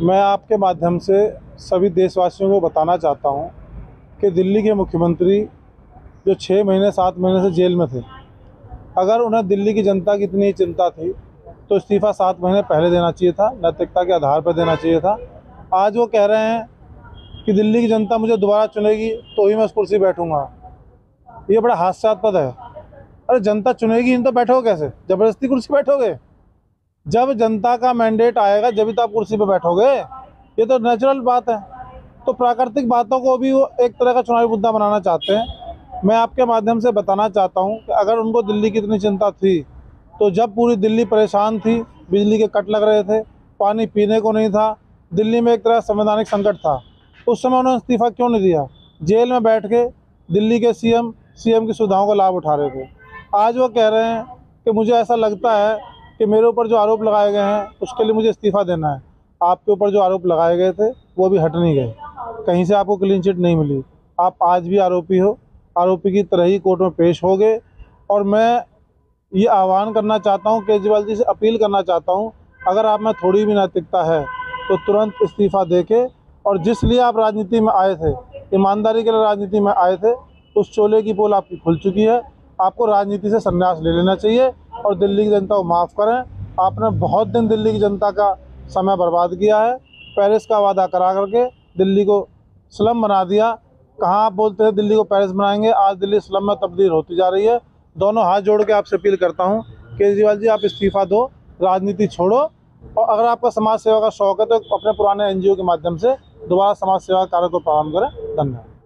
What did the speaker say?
मैं आपके माध्यम से सभी देशवासियों को बताना चाहता हूँ कि दिल्ली के मुख्यमंत्री जो छः महीने, सात महीने से जेल में थे, अगर उन्हें दिल्ली की जनता की इतनी चिंता थी तो इस्तीफ़ा सात महीने पहले देना चाहिए था, नैतिकता के आधार पर देना चाहिए था। आज वो कह रहे हैं कि दिल्ली की जनता मुझे दोबारा चुनेगी तो ही मैं उस कुर्सी बैठूँगा। ये बड़ा हास्यास्पद है। अरे जनता चुनेगी, इन तो बैठोगे कैसे? ज़बरदस्ती कुर्सी बैठोगे? जब जनता का मैंडेट आएगा, जब तो आप कुर्सी पर बैठोगे, ये तो नेचुरल बात है। तो प्राकृतिक बातों को भी वो एक तरह का चुनावी मुद्दा बनाना चाहते हैं। मैं आपके माध्यम से बताना चाहता हूँ कि अगर उनको दिल्ली की इतनी चिंता थी तो जब पूरी दिल्ली परेशान थी, बिजली के कट लग रहे थे, पानी पीने को नहीं था, दिल्ली में एक तरह संवैधानिक संकट था, उस समय उन्होंने इस्तीफ़ा क्यों नहीं दिया? जेल में बैठ के दिल्ली के सीएम सीएम की सुविधाओं का लाभ उठा रहे थे। आज वो कह रहे हैं कि मुझे ऐसा लगता है कि मेरे ऊपर जो आरोप लगाए गए हैं, उसके लिए मुझे इस्तीफ़ा देना है। आपके ऊपर जो आरोप लगाए गए थे, वो भी हट नहीं गए। कहीं से आपको क्लीन चिट नहीं मिली। आप आज भी आरोपी हो। आरोपी की तरह ही कोर्ट में पेश हो गए और मैं ये आह्वान करना चाहता हूँ, केजरीवाल जी से अपील करना चाहता हूँ, अगर आप में थोड़ी भी नैतिकता है तो तुरंत इस्तीफ़ा दे के और जिस लिए आप राजनीति में आए थे, ईमानदारी के लिए राजनीति में आए थे, उस चोले की पोल आपकी खुल चुकी है। आपको राजनीति से संन्यास ले लेना चाहिए। और दिल्ली की जनता को माफ़ करें। आपने बहुत दिन दिल्ली की जनता का समय बर्बाद किया है। पेरिस का वादा करा करके दिल्ली को स्लम बना दिया। कहाँ आप बोलते हैं दिल्ली को पेरिस बनाएँगे? आज दिल्ली स्लम में तब्दील होती जा रही है। दोनों हाथ जोड़ के आपसे अपील करता हूँ। केजरीवाल जी, आप इस्तीफ़ा दो। राजनीति छोड़ो। और अगर आपका समाज सेवा का शौक है तो अपने पुराने एनजीओ के माध्यम से दोबारा समाज सेवा कार्य को प्रारंभ करें। धन्यवाद।